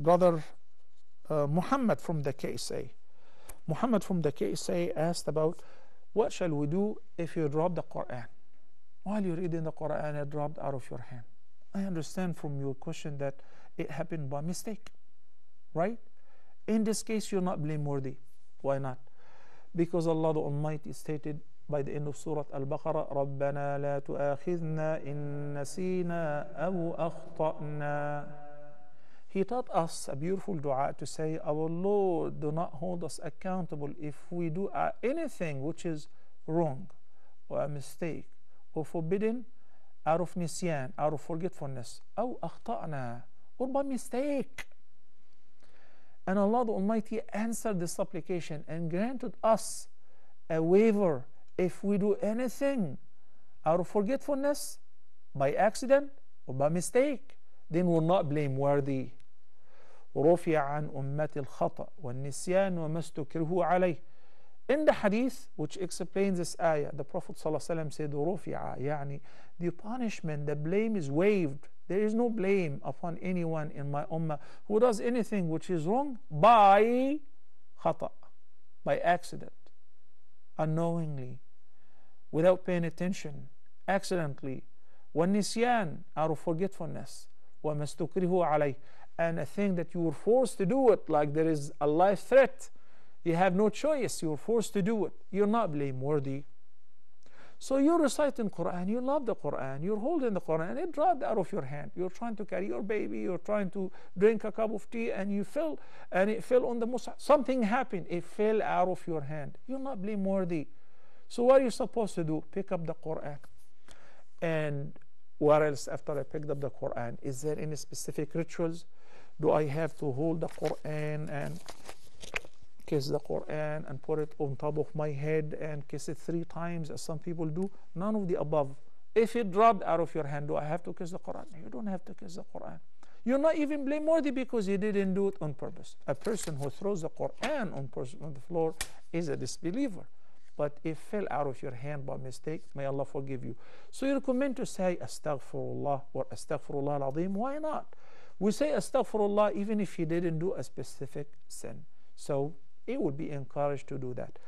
brother uh, Muhammad from the KSA. Muhammad from the KSA asked about what shall we do if you drop the Quran? While you're reading the Quran, it dropped out of your hand. I understand from your question that it happened by mistake, right? In this case, you're not blameworthy. Why not? Because Allah the Almighty stated by the end of Surah Al-Baqarah, رَبَّنَا لَا تُؤَاخِذْنَا إِن نَسِينَا أَوْ أَخْطَأْنَا He taught us a beautiful dua to say, Our Lord, do not hold us accountable if we do anything which is wrong or a mistake or forbidden out of nisyan, out of forgetfulness, أو أخطأنا, or by mistake. And Allah the Almighty answered this supplication and granted us a waiver if we do anything out of forgetfulness, by accident, or by mistake, then we're not blameworthy. ورفع عن أمة الخطأ والنسيان وما استكرهوا عليه in the hadith which explains this ayah, the Prophet ﷺ said, رُفِعَ يعني the punishment, the blame is waived. There is no blame upon anyone in my ummah who does anything which is wrong by khata, by accident, unknowingly, without paying attention, accidentally, والنسيان out of forgetfulness, alayh. And a thing that you were forced to do it, like there is a life threat. You have no choice, you're forced to do it. You're not blameworthy. So you're reciting Quran, you love the Quran, you're holding the Quran, it dropped out of your hand. You're trying to carry your baby, you're trying to drink a cup of tea, and you fell, and it fell on the mushaf. Something happened, it fell out of your hand. You're not blameworthy. So what are you supposed to do? Pick up the Quran and what else after I picked up the Quran? Is there any specific rituals? Do I have to hold the Quran and kiss the Quran and put it on top of my head and kiss it three times as some people do. None of the above. If it dropped out of your hand, do I have to kiss the Quran? You don't have to kiss the Quran. You're not even blameworthy because you didn't do it on purpose. A person who throws the Quran on, on the floor is a disbeliever. But it fell out of your hand by mistake, may Allah forgive you. So you recommend to say Astaghfirullah or Astaghfirullah al-Azim. Why not? We say Astaghfirullah even if you didn't do a specific sin. So it would be encouraged to do that.